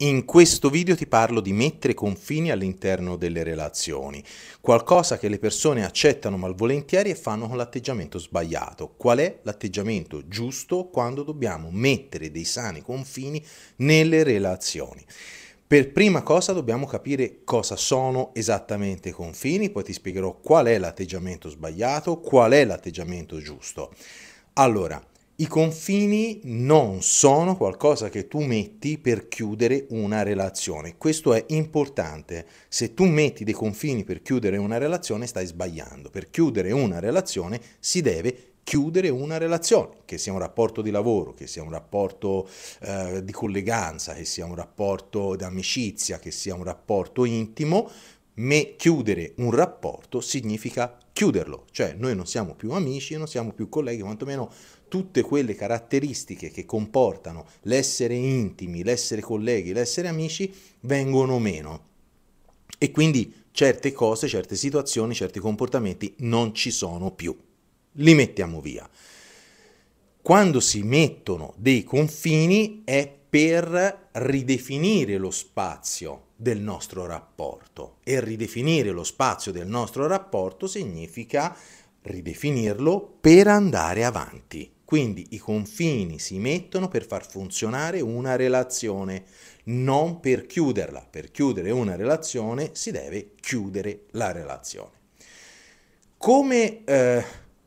In questo video ti parlo di mettere confini all'interno delle relazioni, qualcosa che le persone accettano malvolentieri e fanno con l'atteggiamento sbagliato. Qual è l'atteggiamento giusto quando dobbiamo mettere dei sani confini nelle relazioni? Per prima cosa dobbiamo capire cosa sono esattamente i confini, poi ti spiegherò qual è l'atteggiamento sbagliato, qual è l'atteggiamento giusto. Allora, i confini non sono qualcosa che tu metti per chiudere una relazione. Questo è importante. Se tu metti dei confini per chiudere una relazione, stai sbagliando. Per chiudere una relazione si deve chiudere una relazione, che sia un rapporto di lavoro, che sia un rapporto eh, di colleganza, che sia un rapporto di amicizia, che sia un rapporto intimo, me chiudere un rapporto significa chiuderlo, cioè noi non siamo più amici, non siamo più colleghi, quantomeno tutte quelle caratteristiche che comportano l'essere intimi, l'essere colleghi, l'essere amici vengono meno. E quindi certe cose, certe situazioni, certi comportamenti non ci sono più. Li mettiamo via. Quando si mettono dei confini è per ridefinire lo spazio del nostro rapporto e ridefinire lo spazio del nostro rapporto significa ridefinirlo per andare avanti. Quindi i confini si mettono per far funzionare una relazione, non per chiuderla. Per chiudere una relazione si deve chiudere la relazione. Come eh,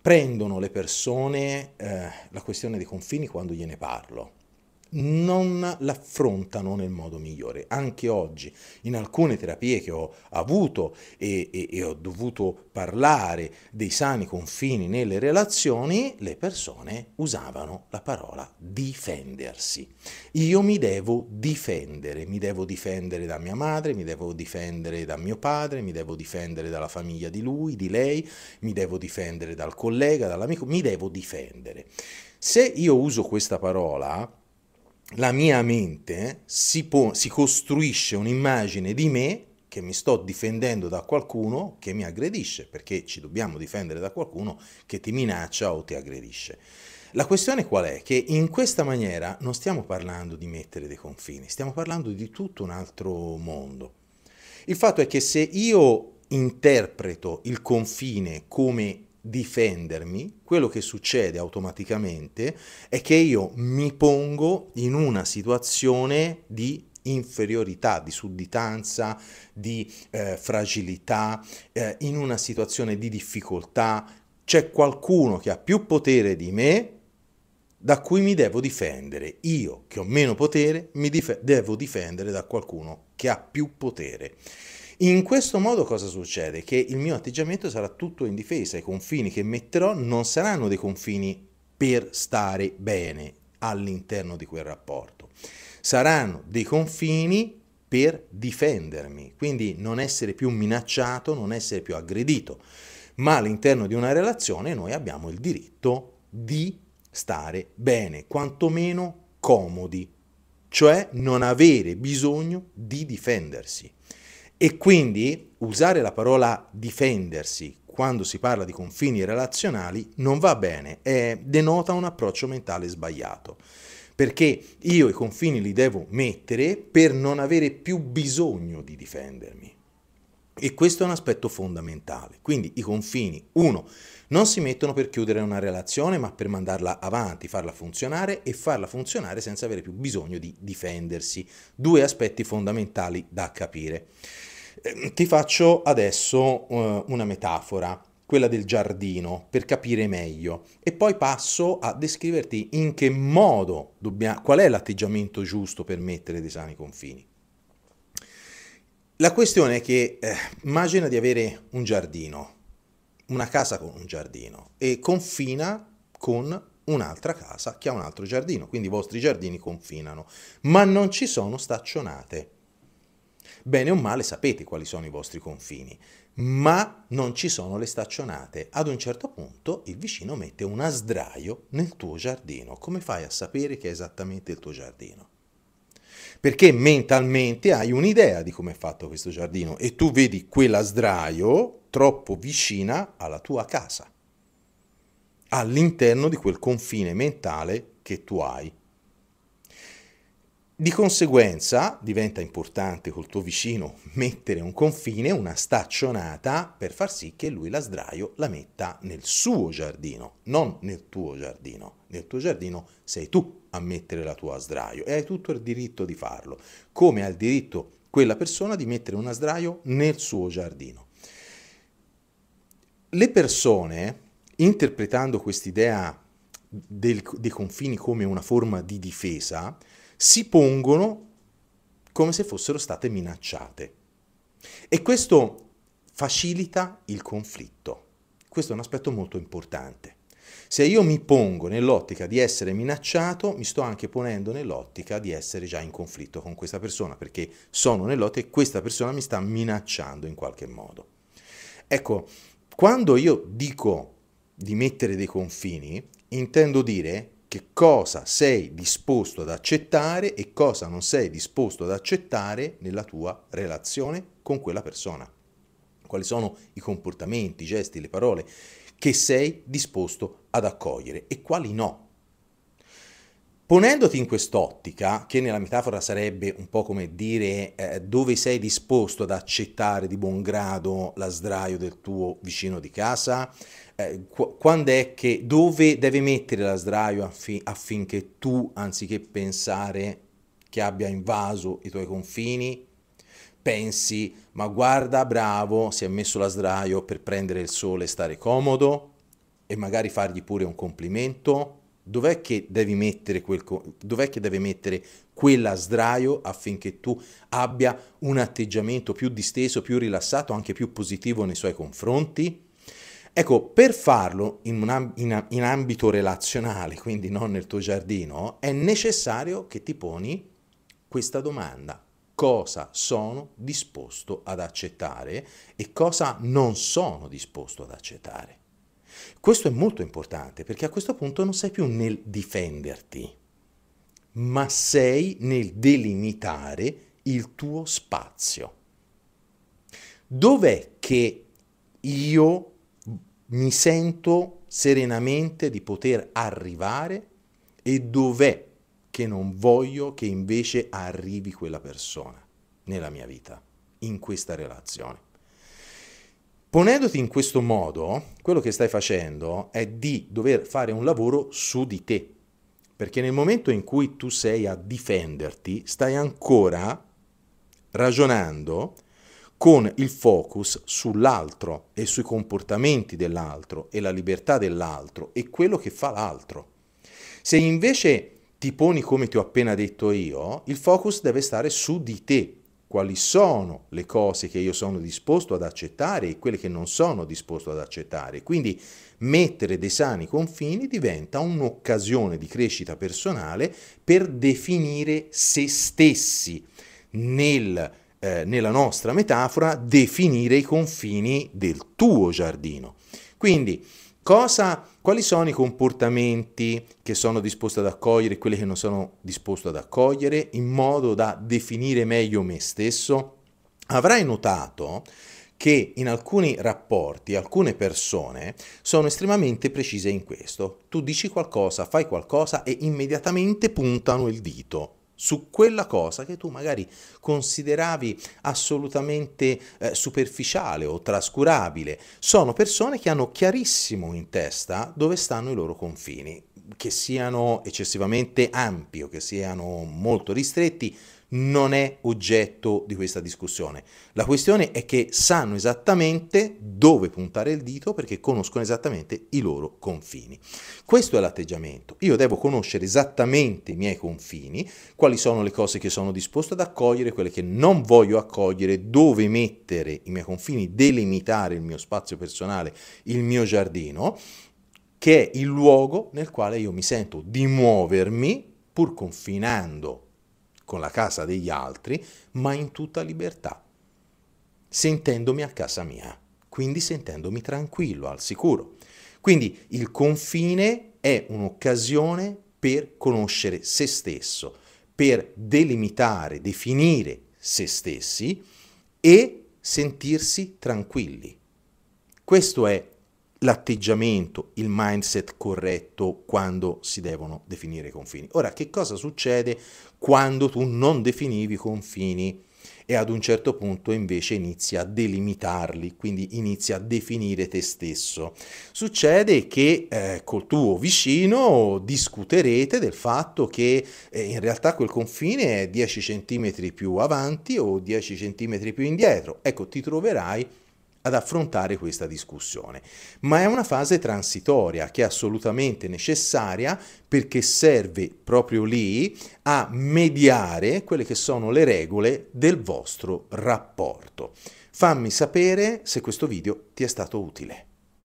prendono le persone eh, la questione dei confini quando gliene parlo? Non l'affrontano nel modo migliore. Anche oggi, in alcune terapie che ho avuto e, e, e, ho dovuto parlare dei sani confini nelle relazioni, le persone usavano la parola difendersi. Io mi devo difendere, mi devo difendere da mia madre, mi devo difendere da mio padre, mi devo difendere dalla famiglia di lui, di lei, mi devo difendere dal collega, dall'amico, mi devo difendere. Se io uso questa parola, la mia mente si, si costruisce un'immagine di me che mi sto difendendo da qualcuno che mi aggredisce, perché ci dobbiamo difendere da qualcuno che ti minaccia o ti aggredisce. La questione qual è? Che in questa maniera non stiamo parlando di mettere dei confini, stiamo parlando di tutto un altro mondo. Il fatto è che se io interpreto il confine come difendermi, quello che succede automaticamente è che io mi pongo in una situazione di inferiorità, di sudditanza, di eh, fragilità, eh, in una situazione di difficoltà. C'è qualcuno che ha più potere di me da cui mi devo difendere. Io che ho meno potere mi dif- devo difendere da qualcuno che ha più potere. In questo modo cosa succede? Che il mio atteggiamento sarà tutto in difesa, i confini che metterò non saranno dei confini per stare bene all'interno di quel rapporto, saranno dei confini per difendermi, quindi non essere più minacciato, non essere più aggredito, ma all'interno di una relazione noi abbiamo il diritto di stare bene, quantomeno comodi, cioè non avere bisogno di difendersi. E quindi usare la parola difendersi quando si parla di confini relazionali non va bene, è, denota un approccio mentale sbagliato. Perché io i confini li devo mettere per non avere più bisogno di difendermi. E questo è un aspetto fondamentale. Quindi i confini, uno, non si mettono per chiudere una relazione, ma per mandarla avanti, farla funzionare e farla funzionare senza avere più bisogno di difendersi. Due aspetti fondamentali da capire. Ehm, ti faccio adesso uh, una metafora, quella del giardino, per capire meglio e poi passo a descriverti in che modo dobbiamo, qual è l'atteggiamento giusto per mettere dei sani confini. La questione è che eh, immagina di avere un giardino, una casa con un giardino e confina con un'altra casa che ha un altro giardino, quindi i vostri giardini confinano, ma non ci sono staccionate. Bene o male sapete quali sono i vostri confini, ma non ci sono le staccionate. Ad un certo punto il vicino mette una sdraio nel tuo giardino. Come fai a sapere che è esattamente il tuo giardino? Perché mentalmente hai un'idea di come è fatto questo giardino e tu vedi quella sdraio troppo vicina alla tua casa, all'interno di quel confine mentale che tu hai Di conseguenza diventa importante col tuo vicino mettere un confine, una staccionata, per far sì che lui la sdraio la metta nel suo giardino, non nel tuo giardino. Nel tuo giardino sei tu a mettere la tua sdraio e hai tutto il diritto di farlo, come ha il diritto quella persona di mettere una sdraio nel suo giardino. Le persone, interpretando quest'idea dei confini come una forma di difesa, si pongono come se fossero state minacciate. E questo facilita il conflitto. Questo è un aspetto molto importante. Se io mi pongo nell'ottica di essere minacciato, mi sto anche ponendo nell'ottica di essere già in conflitto con questa persona, perché sono nell'ottica e questa persona mi sta minacciando in qualche modo. Ecco, quando io dico di mettere dei confini, intendo dire che cosa sei disposto ad accettare e cosa non sei disposto ad accettare nella tua relazione con quella persona. Quali sono i comportamenti, i gesti, le parole che sei disposto ad accogliere e quali no. Ponendoti in quest'ottica, che nella metafora sarebbe un po' come dire eh, dove sei disposto ad accettare di buon grado la sdraio del tuo vicino di casa, eh, qu- quando è che, dove deve mettere la sdraio affi- affinché tu, anziché pensare che abbia invaso i tuoi confini, pensi, ma guarda, bravo, si è messo la sdraio per prendere il sole e stare comodo, e magari fargli pure un complimento, dov'è che devi mettere, quel, dov'è che deve mettere quella sdraio affinché tu abbia un atteggiamento più disteso, più rilassato, anche più positivo nei suoi confronti? Ecco, per farlo in, un, in, in ambito relazionale, quindi non nel tuo giardino, è necessario che ti poni questa domanda. Cosa sono disposto ad accettare e cosa non sono disposto ad accettare? Questo è molto importante perché a questo punto non sei più nel difenderti, ma sei nel delimitare il tuo spazio. Dov'è che io mi sento serenamente di poter arrivare e dov'è che non voglio che invece arrivi quella persona nella mia vita, in questa relazione. Ponendoti in questo modo, quello che stai facendo è di dover fare un lavoro su di te, perché nel momento in cui tu sei a difenderti, stai ancora ragionando con il focus sull'altro e sui comportamenti dell'altro e la libertà dell'altro e quello che fa l'altro. Se invece ti poni come ti ho appena detto io, il focus deve stare su di te, quali sono le cose che io sono disposto ad accettare e quelle che non sono disposto ad accettare. Quindi mettere dei sani confini diventa un'occasione di crescita personale per definire se stessi nel, eh, nella nostra metafora, definire i confini del tuo giardino. Quindi Cosa, quali sono i comportamenti che sono disposto ad accogliere e quelli che non sono disposto ad accogliere in modo da definire meglio me stesso? Avrai notato che in alcuni rapporti alcune persone sono estremamente precise in questo. Tu dici qualcosa, fai qualcosa e immediatamente puntano il dito su quella cosa che tu magari consideravi assolutamente eh, superficiale o trascurabile. Sono persone che hanno chiarissimo in testa dove stanno i loro confini, che siano eccessivamente ampi o che siano molto ristretti, non è oggetto di questa discussione. La questione è che sanno esattamente dove puntare il dito perché conoscono esattamente i loro confini. Questo è l'atteggiamento. Io devo conoscere esattamente i miei confini, quali sono le cose che sono disposto ad accogliere, quelle che non voglio accogliere, dove mettere i miei confini, delimitare il mio spazio personale, il mio giardino, che è il luogo nel quale io mi sento di muovermi pur confinando con la casa degli altri, ma in tutta libertà, sentendomi a casa mia, quindi sentendomi tranquillo, al sicuro. Quindi il confine è un'occasione per conoscere se stesso, per delimitare, definire se stessi e sentirsi tranquilli. Questo è l'atteggiamento, il mindset corretto quando si devono definire i confini. Ora, che cosa succede quando tu non definivi i confini e ad un certo punto invece inizi a delimitarli, quindi inizi a definire te stesso? Succede che eh, col tuo vicino discuterete del fatto che eh, in realtà quel confine è 10 cm più avanti o 10 cm più indietro. Ecco, ti troverai ad affrontare questa discussione. Ma è una fase transitoria che è assolutamente necessaria perché serve proprio lì a mediare quelle che sono le regole del vostro rapporto. Fammi sapere se questo video ti è stato utile.